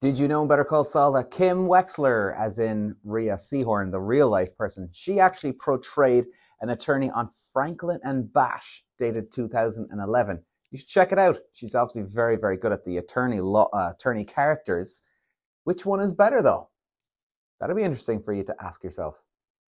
Did you know in Better Call Saul that Kim Wexler, as in Rhea Seehorn, the real life person, she actually portrayed an attorney on Franklin and Bash, dated 2011. You should check it out. She's obviously very, very good at the attorney law, uh, attorney characters. Which one is better, though? That'll be interesting for you to ask yourself.